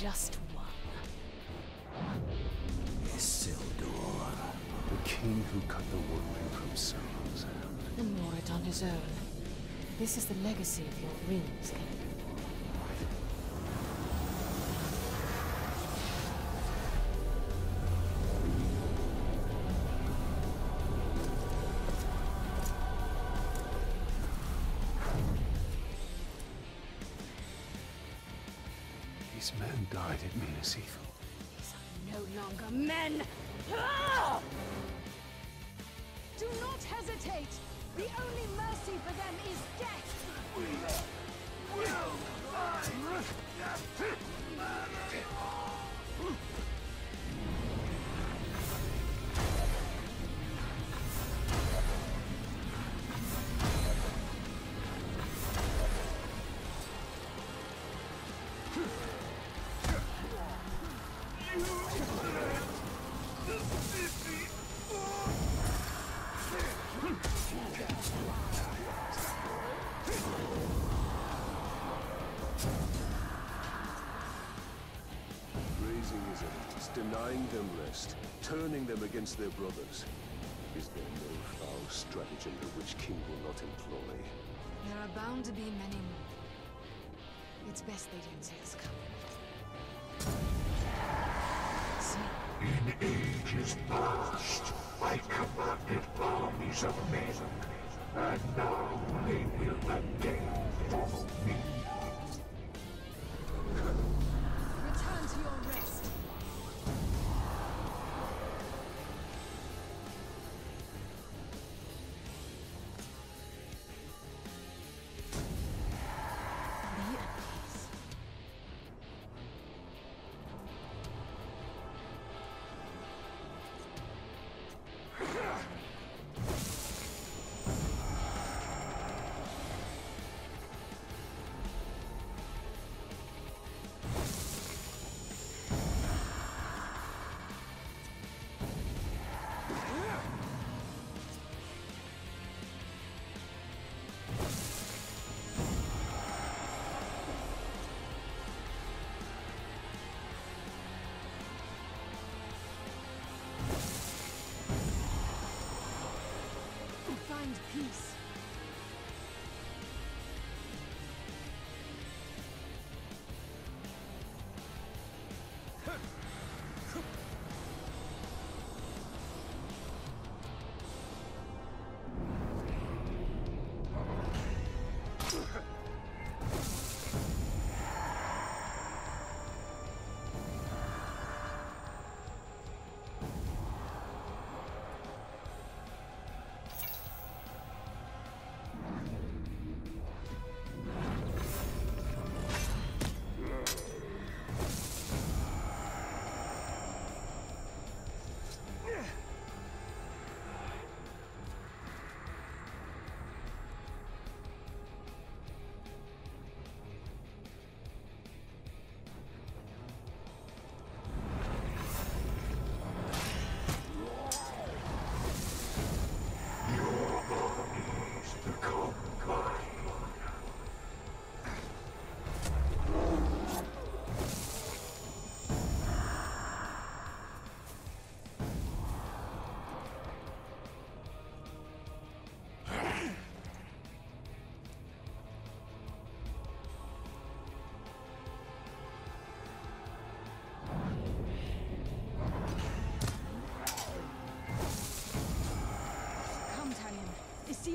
just one. Isildur, the king who cut the whirlwind from Sauron's hand. And wore it on his own. This is the legacy of your rings, King. Men died at Minas Ithil. These are no longer men! Ah! Do not hesitate! The only mercy for them is death! we Raising denying them rest, turning them against their brothers. Is there no foul stratagem the Witch King will not employ? There are bound to be many more. It's best they don't see us coming. See? In ages past, I commanded armies of men, and now they will again follow me.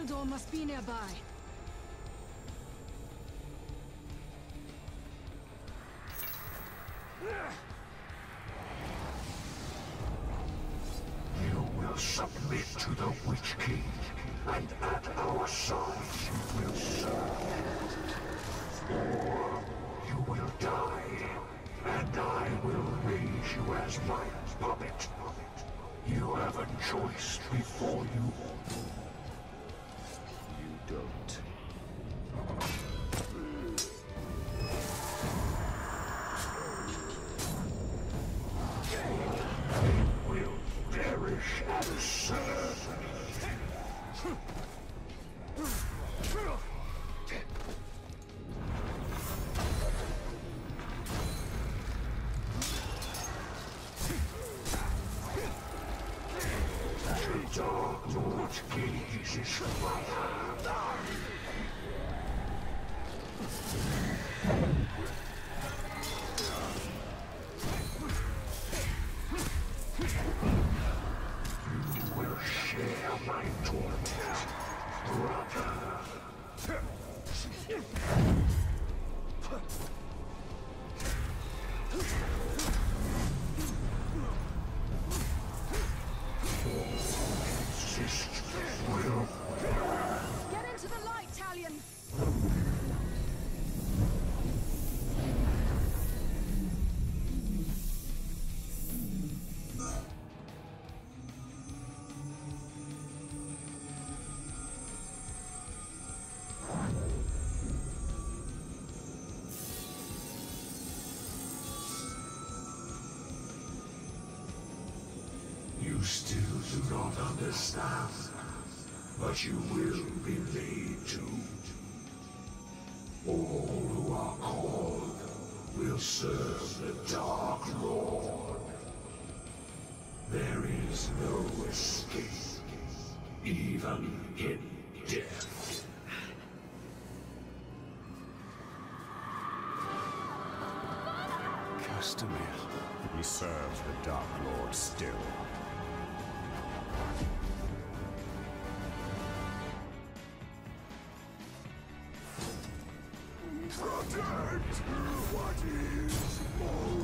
Isildur must be nearby. You will submit to the Witch King, and at our side you will serve. Or you will die, and I will raise you as my puppet. You have a choice before. You not understand, but you will be made to. All who are called will serve the Dark Lord. There is no escape, even in death. Castamere. He serves the Dark Lord still. What is most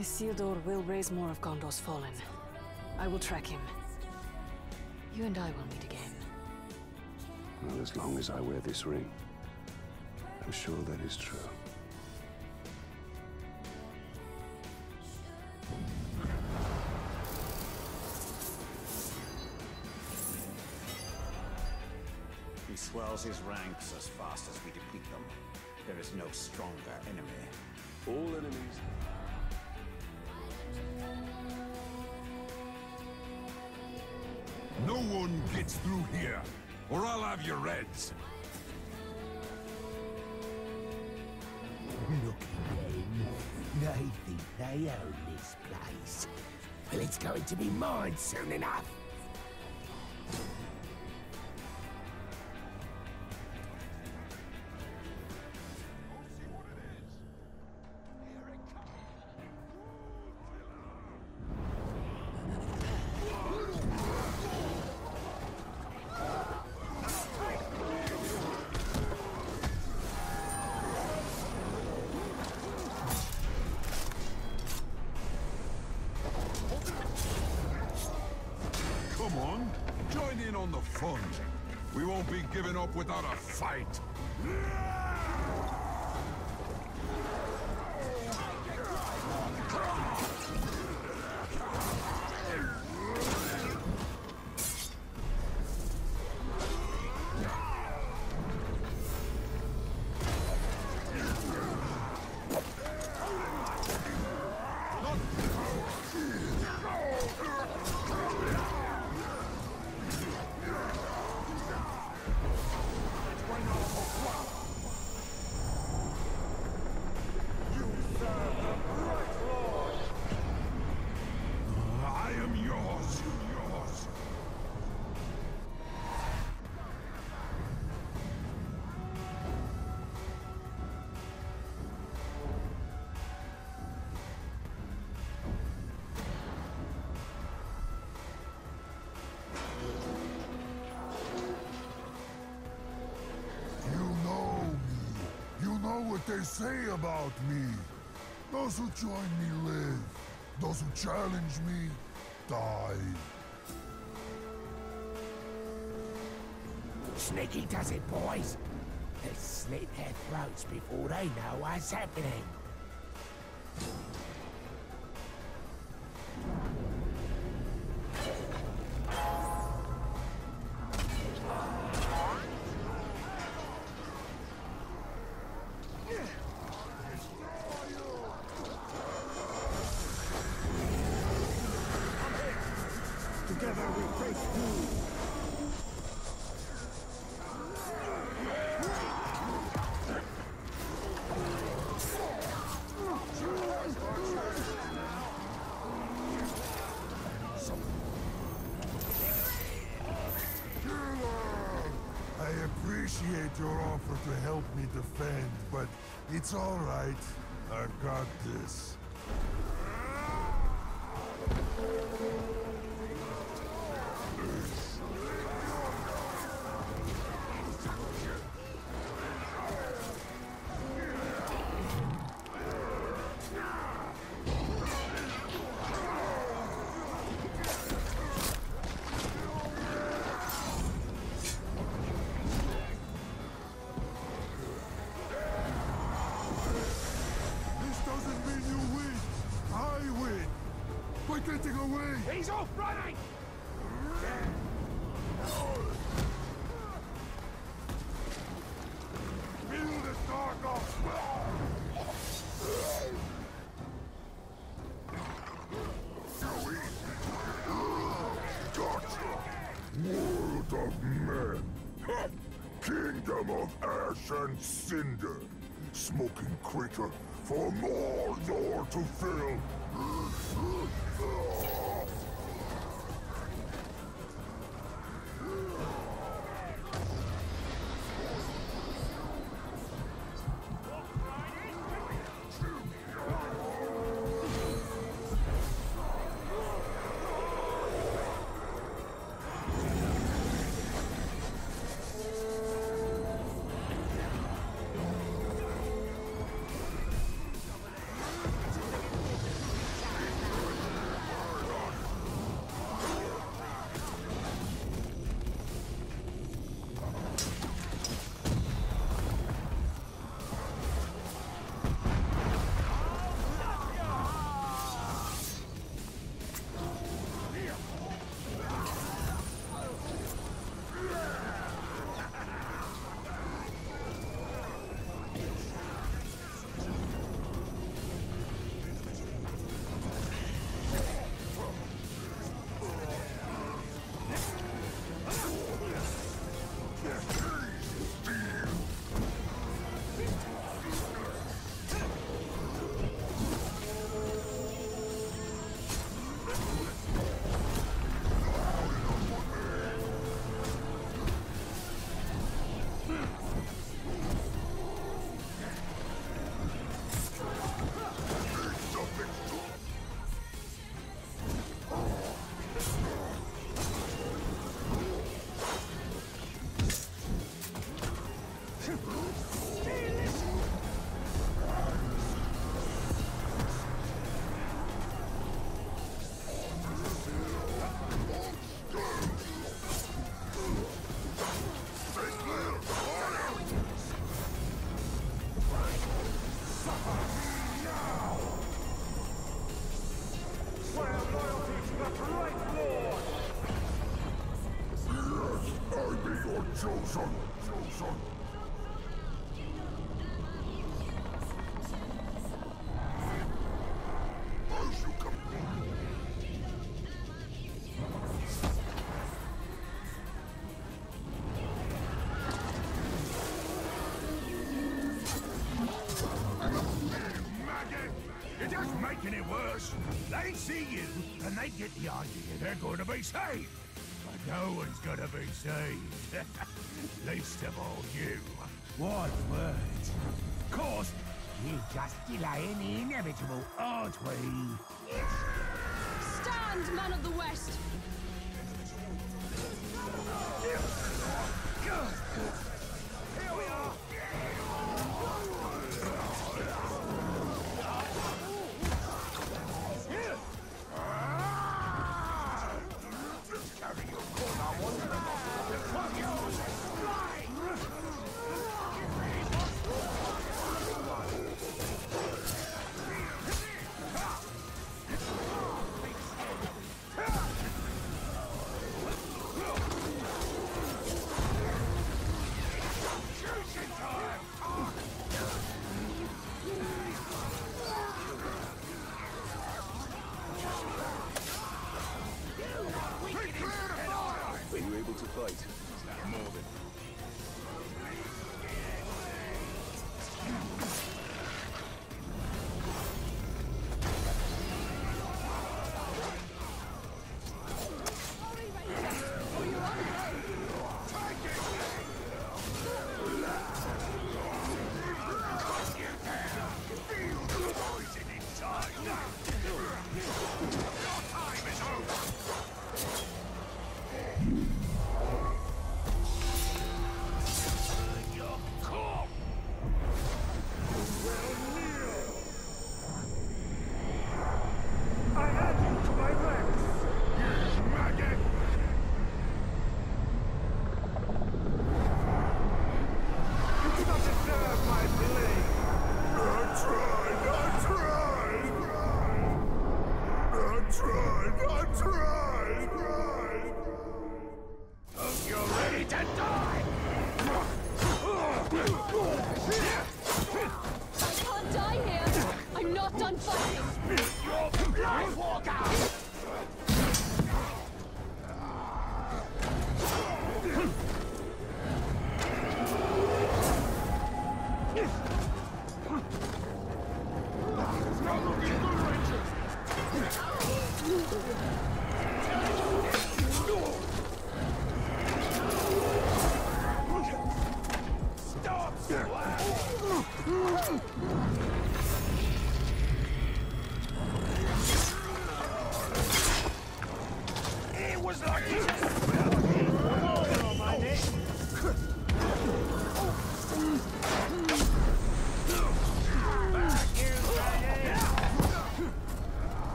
Isildur will raise more of Gondor's fallen. I will track him. You and I will meet again. Well, as long as I wear this ring. I'm sure that is true. He swells his ranks as fast as we deplete them. There is no stronger enemy. All enemies No one gets through here, or I'll have your reds. Look. They think they own this place. Well, it's going to be mine soon enough. Fun. We won't be giving up without a fight. They say about me. Those who join me live. Those who challenge me die. Sneaky does it, boys. Let's slit their throats before they know what's happening. It's all right. I've got. This He's off running! Feel the dark off. Gotcha. World of men. Ha! Kingdom of ash and cinder. Smoking crater for more door to fill. You're just making it worse. They see you, and they get the idea they're going to be saved. No one's gonna be saved. Least of all you. What words? Of course, we're just delaying the inevitable, aren't we? Stand, man of the West!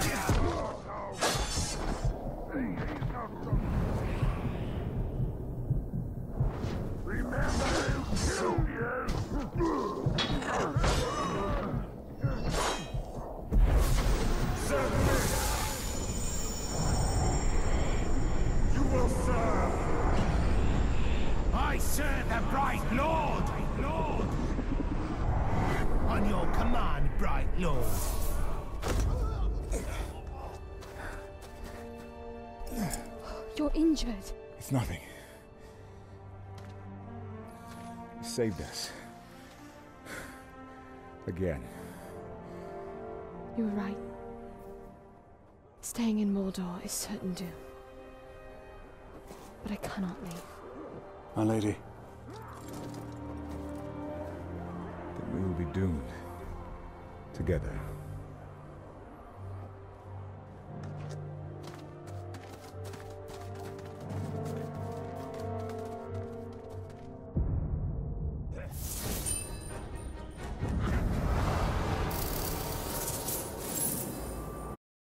Remember It's nothing. You saved us. Again. You were right. Staying in Mordor is certain doom. But I cannot leave. My lady. Then we will be doomed. Together.